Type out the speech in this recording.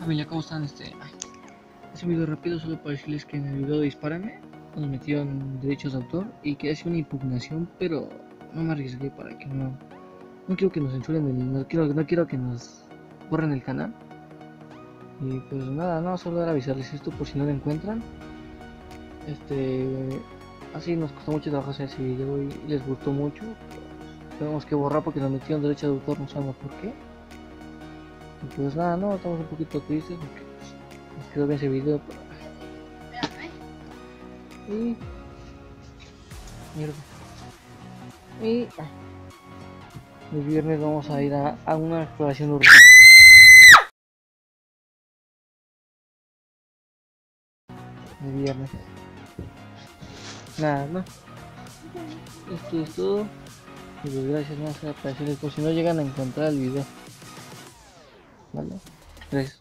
Familia, ¿cómo están? Este, ay, un video rápido solo para decirles que en el video de Dispárame nos metieron derechos de autor y que hace una impugnación, pero no me arriesgué para que no... No quiero que nos censuren, no, quiero, no quiero que nos borren el canal. Y pues nada, no, solo era avisarles esto por si no lo encuentran. Este... Así nos costó mucho trabajo hacer ese video y les gustó mucho. Tenemos que borrar porque nos metieron derechos de autor, no sabemos por qué. Pues nada, no, estamos un poquito tristes porque pues, nos quedó bien ese video. Pero... Y... Mierda. Y... ah, El viernes vamos a ir a, a una exploración urbana. El viernes. Nada, no. Esto es todo. Y pues gracias más a por si no llegan a encontrar el video. ¿Vale? Gracias.